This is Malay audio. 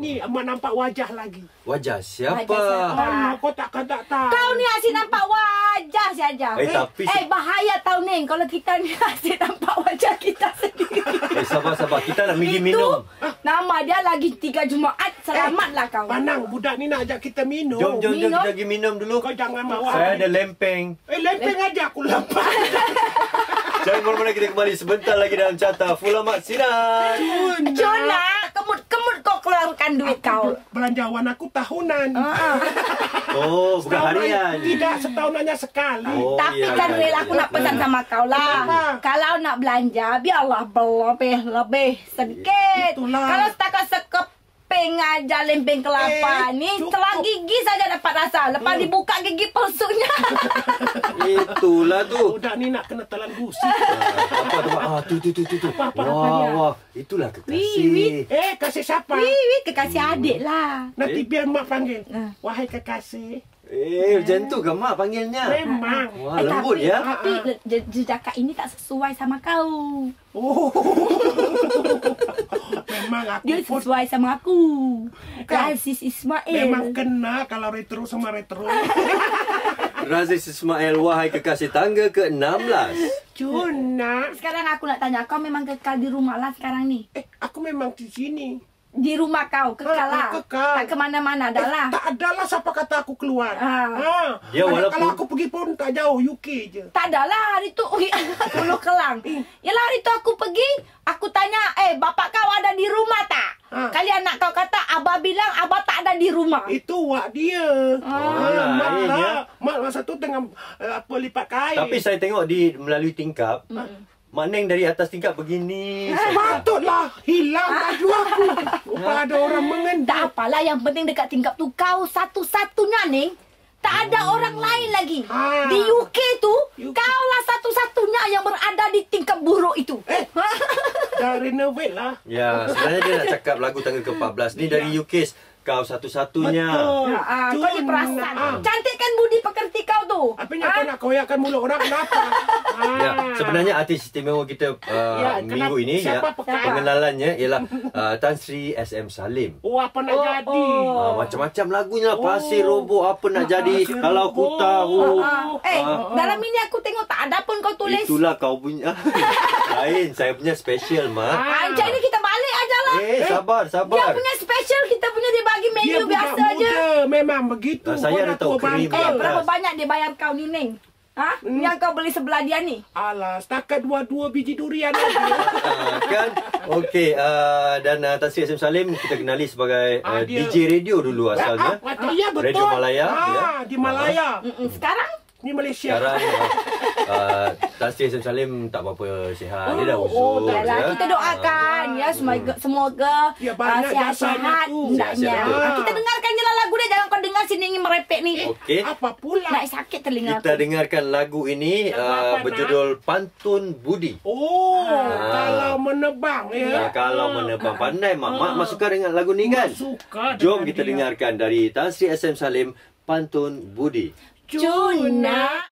Ni mak nampak wajah lagi. Wajah siapa? Wajah siapa? Alah, kau takkan tak tahu. Kau ni asyik nampak wajah saja. Eh, tapi- eh bahaya tau Neng kalau kita ni asyik nampak wajah kita sendiri. Eh, sabar, sabar. Kita nak pergi Itu minum. nama dia lagi tiga Jumaat. Selamatlah kau. Panang, budak ni nak ajak kita minum. Jom, jom, jom. Minum. Kita pergi minum dulu. Kau jangan bawa. Saya ada lempeng. Eh, lempeng aja aku lapar. Jangan mana-mana kita kembali sebentar lagi dalam carta Fulamat Sinar. Cuna, kemut-kemut kau keluarkan duit kau. Belanjawan aku tahunan. Ah. Oh, bukan harian. Tidak, setahun hanya sekali. Oh, Tapi iya, kan iya, iya. aku nak pesan sama kau lah. Apa? Kalau nak belanja biarlah berlebih lebih sedikit. Itulah. Kalau setakat sekeping aja lempeng kelapa Eh, ni cukup. telah gigi saja dapat rasa. Lepas Hmm. dibuka gigi palsunya. Itulah tu. Budak ni nak kena telan gusi. Ah, apa tu? Ah, tu, tu, tu, tu. tu. Apa, apa, apa Wah, wah. Itulah kekasih. eh, kasih siapa? wih, wih kekasih adik lah. Nanti biar mak panggil. Ah. Wahai kekasih. Eh, macam tu ke mak panggilnya? Memang. Wah, Eh, lembut tapi, ya. Tapi je- jejaka ini tak sesuai sama kau. Oh. Memang aku Dia pun sesuai sama aku. Aziz Ismail. memang kena kalau retro sama retro. Raziz Ismail, wahai kekasih tangga ke-16. Cuna. Sekarang aku nak tanya, kau memang kekal di rumah lah sekarang ni? Eh, aku memang di sini. Di rumah kau, kekal Ah, lah? kekal. Tak kemana-mana dah lah? Eh, tak adalah siapa kata aku keluar. Ah. Ha. Ya, Kalau- walaupun- Kalau aku pergi pun tak jauh, UK je. Tak adalah hari tu Pulau Kelang Yalah hari tu aku pergi Aku tanya Eh bapak kau ada di rumah tak? Ha. Kali anak kau kata Abah bilang Abah tak ada di rumah Itu wak dia. Ah, mak lain, lah. Mak masa tu tengah uh, apa lipat kain. Tapi saya tengok di melalui tingkap, Mak Neng dari atas tingkap begini. Patutlah hilang baju aku. Rupa ada orang Tak mengendap. apalah Yang penting dekat tingkap tu Kau satu-satunya Ning tak ada orang lain lagi. Ah. Di UK tu, UK. kaulah satu-satunya yang berada di tingkap buruk itu. Eh. Dah renovate lah. Ya, sebenarnya dia nak cakap lagu tangga ke-14 ni dari UK. Kau satu-satunya. Betul. Ah, kau ni Cun- perasan. ah. Cantik kan budi pekerti kau tu? Apanya kau nak koyakkan mulut orang kenapa? Ah. Ya, sebenarnya artis istimewa kita uh, Ya, minggu ini ya, pengenalannya ialah uh, Tan Sri SM Salim. Oh, apa nak Oh, jadi? oh. Ah, macam-macam lagunya Oh. pasir roboh apa nak jadi Pasir kalau ku roboh. tahu. Ah, eh, Ah. dalam ini aku tengok tak ada pun kau tulis. Itulah kau punya. Lain, saya punya special, Mak. Ah, kita aja lah. Eh, sabar, Dia sabar. punya special, kita punya dia bagi Dia menu budak biasa aja. muda. Memang begitu. Ah, saya dah tahu krim. Eh, berapa banyak dia bayar kau ni, Neng? Ha? Hmm. Yang kau beli sebelah dia ni? Alah, setakat dua-dua biji durian aja. Ah, kan Okey uh, Dan uh, Tan Sri SM Salim Kita kenali sebagai uh, Ah, dia- DJ radio dulu asalnya Ah, ah, Iya betul. Radio Malaya, Ah, ya. di Malaya. Mm-mm. Sekarang? Ni Malaysia. Sekarang uh, uh, Tan Sri SM Salim Tak apa-apa sihat Dia dah Oh, uzur oh, ya. dah Yalah, kita doakan ya semoga semoga Ya, ah, sihat-sihat tu. hendaknya. Sihat-sihat tu. Ah, Kita dengarkan je lah lagu dia jangan kau dengar sini ingin merepek ni. Okey Apa pula? Nak sakit telinga Kita aku. dengarkan lagu ini uh, apa, Nak? Berjudul Pantun Budi Oh, Ah. kalau menebang ya. Ya, kalau menebang pandai mak, mak mak suka dengan lagu ni kan? Suka Jom kita dia. dengarkan dari Tan Sri SM Salim Pantun Budi. Cuna